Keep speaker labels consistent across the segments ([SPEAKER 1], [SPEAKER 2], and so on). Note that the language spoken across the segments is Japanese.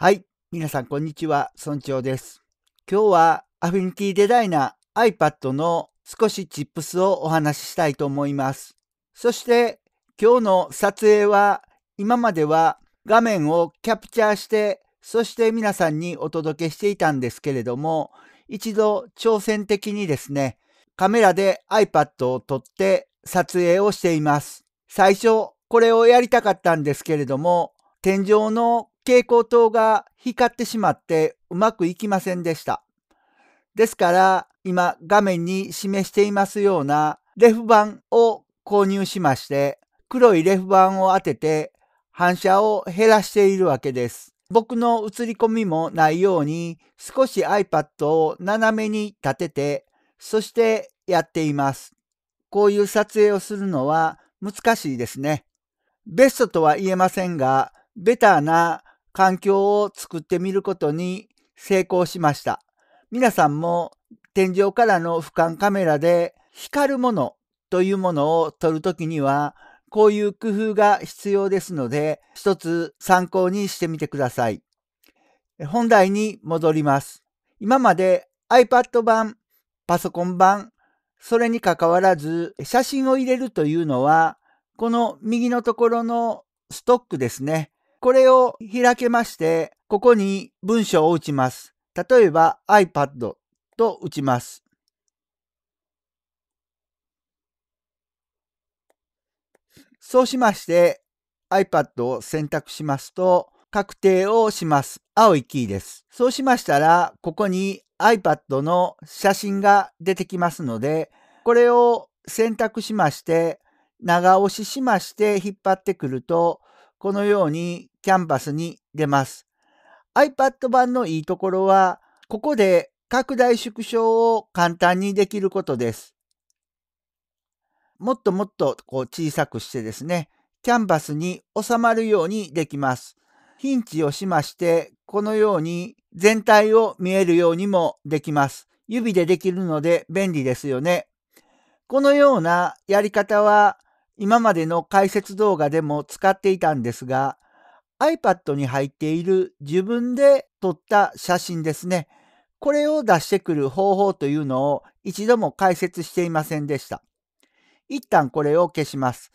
[SPEAKER 1] はい。皆さん、こんにちは。村長です。今日はアフィニティデザイナー iPad の少しチップスをお話ししたいと思います。そして今日の撮影は今までは画面をキャプチャーしてそして皆さんにお届けしていたんですけれども一度挑戦的にですねカメラで iPad を撮って撮影をしています。最初これをやりたかったんですけれども天井の蛍光灯が光ってしまってうまくいきませんでした。ですから今画面に示していますようなレフ板を購入しまして黒いレフ板を当てて反射を減らしているわけです。僕の映り込みもないように少し iPad を斜めに立ててそしてやっています。こういう撮影をするのは難しいですね。ベストとは言えませんが、ベターな環境を作ってみることに成功しました。皆さんも天井からの俯瞰カメラで光るものというものを撮るときにはこういう工夫が必要ですので一つ参考にしてみてください。本題に戻ります。今まで iPad 版、パソコン版、それにかかわらず写真を入れるというのはこの右のところのストックですね。これを開けまして、ここに文章を打ちます。例えば iPad と打ちます。そうしまして iPad を選択しますと確定をします。青いキーです。そうしましたらここに iPad の写真が出てきますのでこれを選択しまして長押ししまして引っ張ってくるとこのようにキャンバスに出ます。iPad 版のいいところは、ここで拡大縮小を簡単にできることです。もっともっとこう小さくしてですね、キャンバスに収まるようにできます。ヒンチをしまして、このように全体を見えるようにもできます。指でできるので便利ですよね。このようなやり方は今までの解説動画でも使っていたんですが、iPad に入っている自分で撮った写真ですね。これを出してくる方法というのを一度も解説していませんでした。一旦これを消します。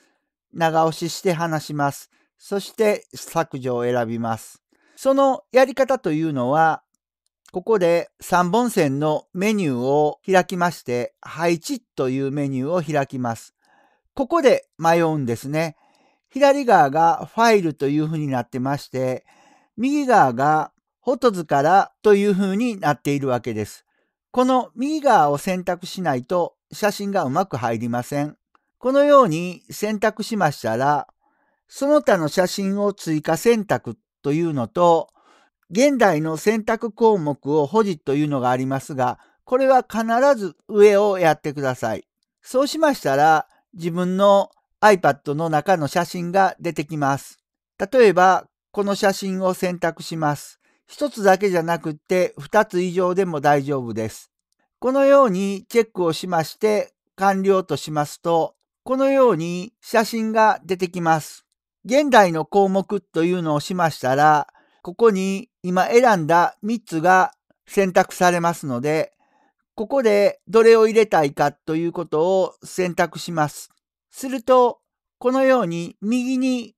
[SPEAKER 1] 長押しして離します。そして削除を選びます。そのやり方というのは、ここで3本線のメニューを開きまして、配置というメニューを開きます。ここで迷うんですね。左側がファイルというふうになってまして、右側がフォトズからというふうになっているわけです。この右側を選択しないと写真がうまく入りません。このように選択しましたら、その他の写真を追加選択というのと、現代の選択項目を保持というのがありますが、これは必ず上をやってください。そうしましたら、自分の iPad の中の写真が出てきます。例えば、この写真を選択します。一つだけじゃなくって二つ以上でも大丈夫です。このようにチェックをしまして完了としますと、このように写真が出てきます。現代の項目というのをしましたら、ここに今選んだ3つが選択されますので、ここでどれを入れたいかということを選択します。すると、このように右に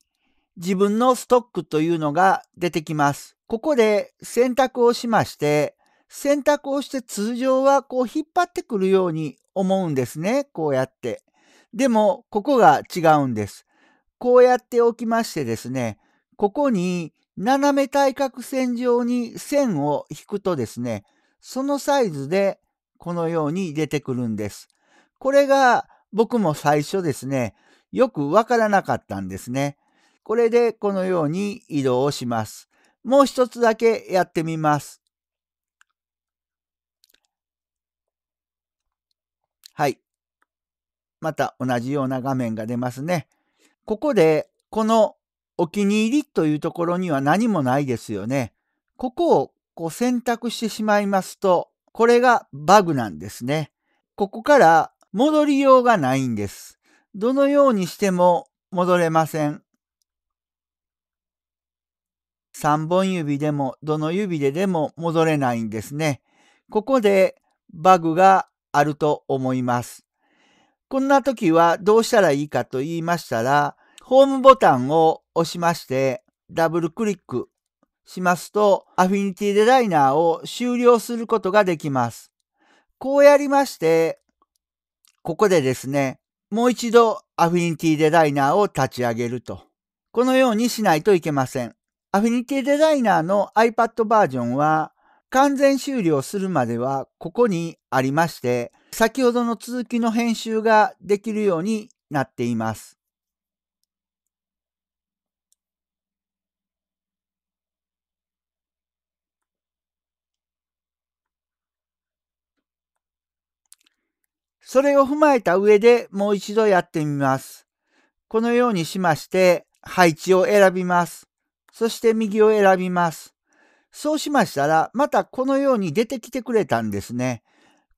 [SPEAKER 1] 自分のストックというのが出てきます。ここで選択をしまして、選択をして通常はこう引っ張ってくるように思うんですね。こうやって。でも、ここが違うんです。こうやっておきましてですね、ここに斜め対角線上に線を引くとですね、そのサイズでこのように出てくるんです。これが僕も最初ですね、よくわからなかったんですね。これでこのように移動をします。もう一つだけやってみます。はい。また同じような画面が出ますね。ここでこのお気に入りというところには何もないですよね。ここをこう選択してしまいますと、これがバグなんですね。ここから戻りようがないんです。どのようにしても戻れません。3本指でもどの指ででも戻れないんですね。ここでバグがあると思います。こんな時はどうしたらいいかと言いましたら、ホームボタンを押しまして、ダブルクリックしますと、アフィニティデザイナーを終了することができます。こうやりまして、ここでですね、もう一度アフィニティデザイナーを立ち上げると。このようにしないといけません。アフィニティデザイナーの iPad バージョンは完全終了するまではここにありまして、先ほどの続きの編集ができるようになっています。それを踏まえた上でもう一度やってみます。このようにしまして、配置を選びます。そして右を選びます。そうしましたら、またこのように出てきてくれたんですね。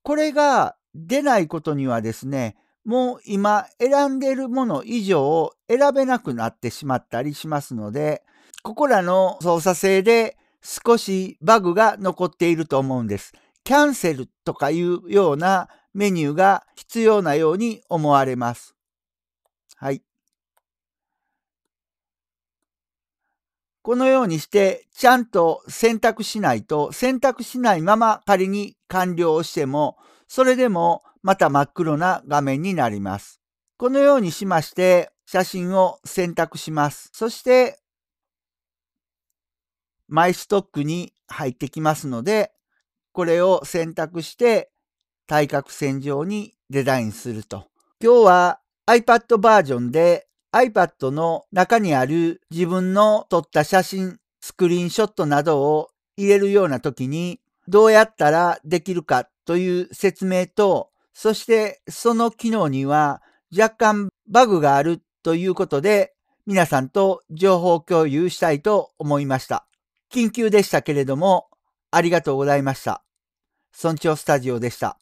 [SPEAKER 1] これが出ないことにはですね、もう今選んでいるもの以上を選べなくなってしまったりしますので、ここらの操作性で少しバグが残っていると思うんです。キャンセルとかいうようなメニューが必要なように思われます。はい。このようにしてちゃんと選択しないと選択しないまま仮に完了をしてもそれでもまた真っ黒な画面になります。このようにしまして写真を選択します。そしてマイストックに入ってきますのでこれを選択して対角線上にデザインすると。今日は iPad バージョンで iPad の中にある自分の撮った写真、スクリーンショットなどを入れるような時にどうやったらできるかという説明と、そしてその機能には若干バグがあるということで皆さんと情報共有したいと思いました。緊急でしたけれどもありがとうございました。村長スタジオでした。